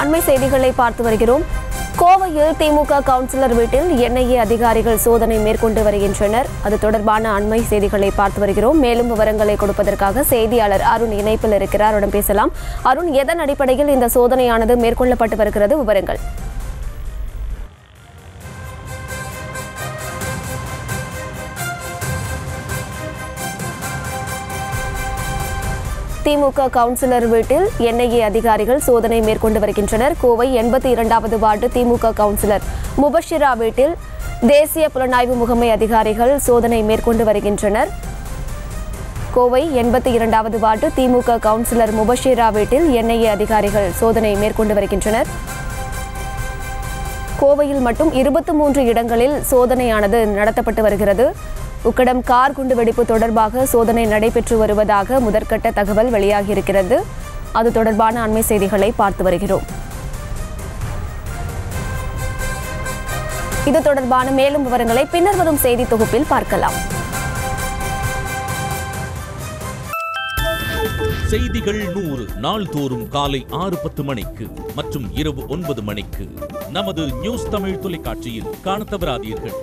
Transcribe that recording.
அண்மை செய்திகளை பார்த்து வருகிறோம். கோவையில் திமுக கவுன்சிலர் வீட்டில் என்ஐஏ அதிகாரிகள் சோதனை மேற்கொண்டு வருகின்றனர். அது தொடர்பான அண்மை செய்திகளை பார்த்து வருகிறோம். மேலும் விவரங்களை கொடுப்பதற்காக செய்தியாளர் அருண் இணைப்பில் இருக்கிறார். உடன் பேசலாம். அருண் எதன் அடிப்படையில் இந்த சோதனையானது மேற்கொள்ளப்பட்டு வருகிறது? விவரங்கள். திமுக கவுன்சிலர் வீட்டில் என்ஐஏ அதிகாரிகள் சோதனை மேற்கொண்டு வருகின்றனர். கோவை எண்பத்தி இரண்டாவது வார்டு திமுக கவுன்சிலர் முபஷிரா வீட்டில் தேசிய புலனாய்வு முகமை அதிகாரிகள் சோதனை மேற்கொண்டு வருகின்றனர். கோவை எண்பத்தி இரண்டாவது வார்டு திமுக கவுன்சிலர் முபஷிரா வீட்டில் என்ஐஏ அதிகாரிகள் சோதனை மேற்கொண்டு வருகின்றனர். கோவையில் மட்டும் இருபத்தி மூன்று இடங்களில் சோதனையானது நடத்தப்பட்டு வருகிறது. உக்கடம் கார் குண்டு வெடிப்பு தொடர்பாக சோதனை நடைபெற்று வருவதாக முதற்கட்ட தகவல் வெளியாகியிருக்கிறது. அது தொடர்பான அண்மை செய்திகளை பார்த்து வருகிறோம். இது தொடர்பான மேலும் விவரங்களை பின்னர் வரும் செய்தி தொகுப்பில் பார்க்கலாம். செய்திகள் நூறு நாள்தோறும் காலை ஆறு பத்து மணிக்கு மற்றும் இரவு ஒன்பது மணிக்கு. நமது நியூஸ் தமிழ் தொலைக்காட்சியில் காண தவறாதீர்கள்.